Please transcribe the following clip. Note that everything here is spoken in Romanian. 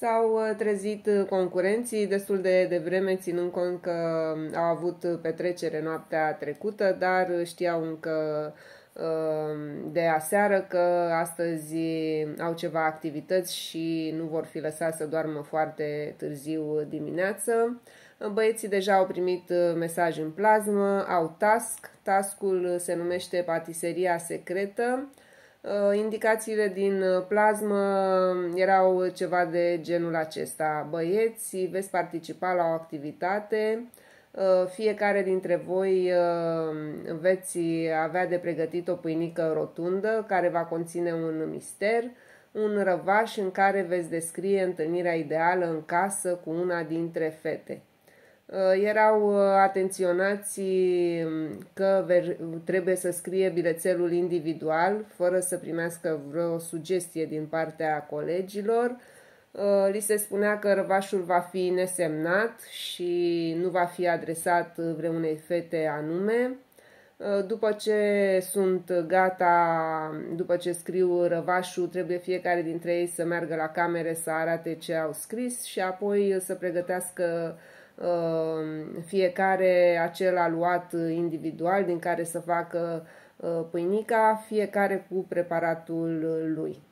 S-au uh, trezit uh, concurenții destul de devreme, ținând cont că au avut petrecere noaptea trecută, dar știau încă de aseară că astăzi au ceva activități și nu vor fi lăsați să doarmă foarte târziu dimineață. Băieții deja au primit mesaj în plasmă, au task. Taskul se numește patiseria secretă Uh, indicațiile din uh, plasmă erau ceva de genul acesta. Băieți, veți participa la o activitate, uh, fiecare dintre voi veți avea de pregătit o pâinică rotundă care va conține un mister, un răvaș în care veți descrie întâlnirea ideală în casă cu una dintre fete. Uh, erau uh, atenționați um, că trebuie să scrie bilețelul individual, fără să primească vreo sugestie din partea colegilor. Uh, li se spunea că răvașul va fi nesemnat și nu va fi adresat vreunei fete anume. După ce sunt gata, după ce scriu răvașul, trebuie fiecare dintre ei să meargă la camere să arate ce au scris și apoi să pregătească Ehm, fiecare acel aluat individual din care să facă uh, pâinica, fiecare cu preparatul lui.